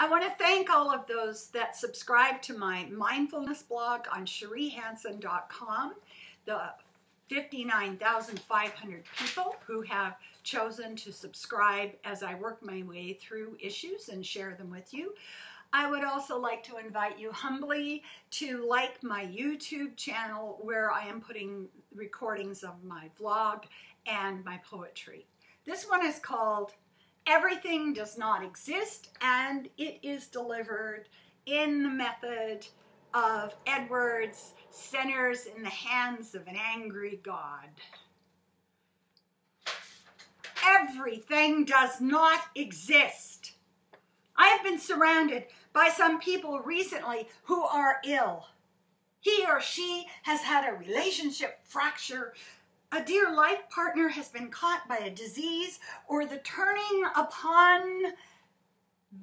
I want to thank all of those that subscribe to my mindfulness blog on cheriehanson.com. The 59,500 people who have chosen to subscribe as I work my way through issues and share them with you. I would also like to invite you humbly to like my YouTube channel where I am putting recordings of my vlog and my poetry. This one is called Everything Does Not Exist and it is delivered in the method of Edwards Sinners in the Hands of an Angry God. Everything does not exist. I have been surrounded by some people recently who are ill. He or she has had a relationship fracture. A dear life partner has been caught by a disease or the turning upon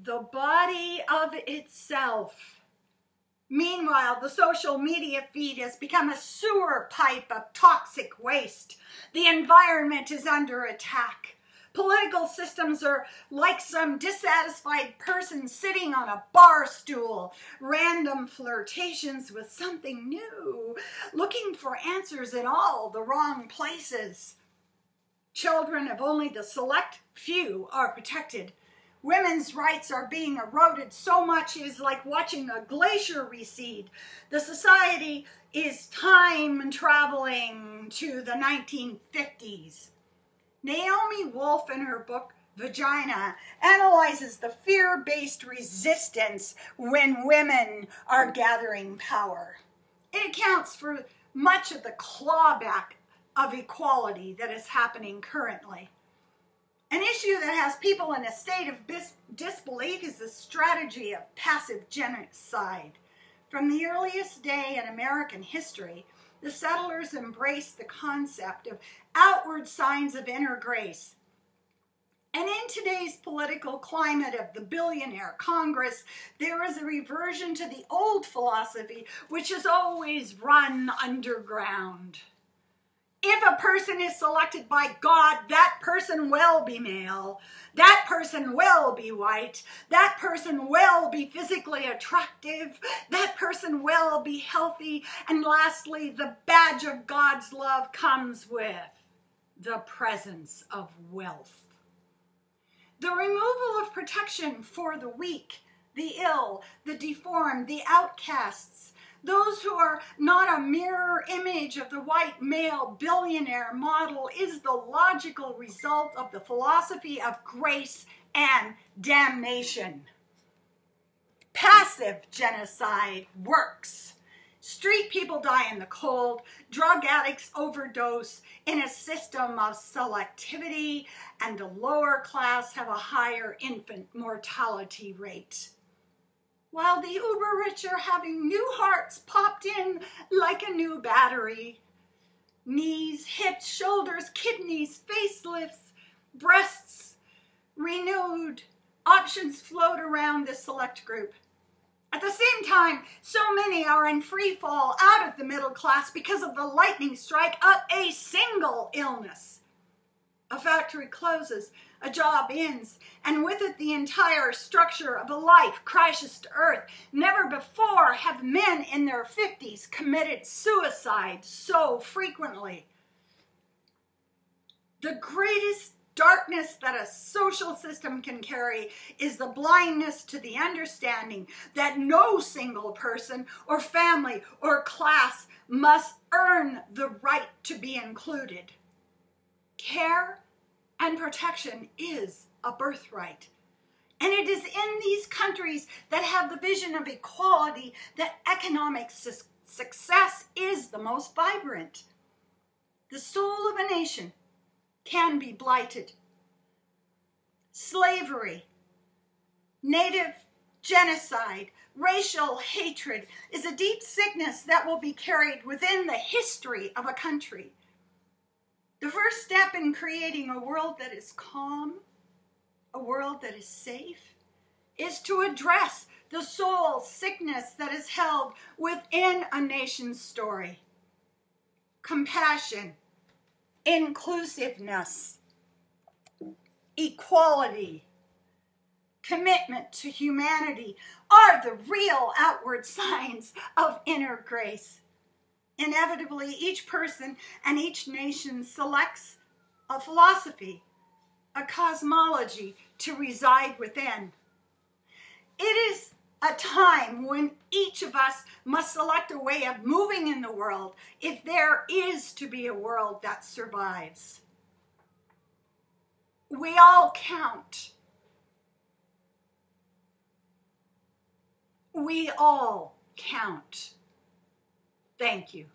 the body of itself. Meanwhile, the social media feed has become a sewer pipe of toxic waste. The environment is under attack. Political systems are like some dissatisfied person sitting on a bar stool, random flirtations with something new, looking for answers in all the wrong places. Children of only the select few are protected. Women's rights are being eroded so much it is like watching a glacier recede. The society is time traveling to the 1950s. Naomi Wolf, in her book Vagina, analyzes the fear based resistance when women are gathering power. It accounts for much of the clawback of equality that is happening currently. An issue that has people in a state of disbelief is the strategy of passive genocide. From the earliest day in American history, the settlers embraced the concept of outward signs of inner grace. And in today's political climate of the billionaire Congress, there is a reversion to the old philosophy, which has always run underground. If a person is selected by God, that person will be male. That person will be white. That person will be physically attractive. That person will be healthy. And lastly, the badge of God's love comes with the presence of wealth. The removal of protection for the weak, the ill, the deformed, the outcasts, those who are not a mirror image of the white male billionaire model is the logical result of the philosophy of grace and damnation. Passive genocide works. Street people die in the cold, drug addicts overdose in a system of selectivity, and the lower class have a higher infant mortality rate. While the uber rich are having new hearts popped in like a new battery. Knees, hips, shoulders, kidneys, facelifts, breasts renewed. Options float around this select group. At the same time, so many are in free fall out of the middle class because of the lightning strike of a single illness. A factory closes, a job ends, and with it the entire structure of a life crashes to earth. Never before have men in their 50s committed suicide so frequently. The greatest darkness that a social system can carry is the blindness to the understanding that no single person or family or class must earn the right to be included. Care and protection is a birthright. And it is in these countries that have the vision of equality that economic su- success is the most vibrant. The soul of a nation can be blighted. Slavery, native genocide, racial hatred is a deep sickness that will be carried within the history of a country. The first step in creating a world that is calm, a world that is safe, is to address the soul sickness that is held within a nation's story. Compassion, inclusiveness, equality, commitment to humanity are the real outward signs of inner grace. Inevitably, each person and each nation selects a philosophy, a cosmology to reside within. It is a time when each of us must select a way of moving in the world if there is to be a world that survives. We all count. We all count. Thank you.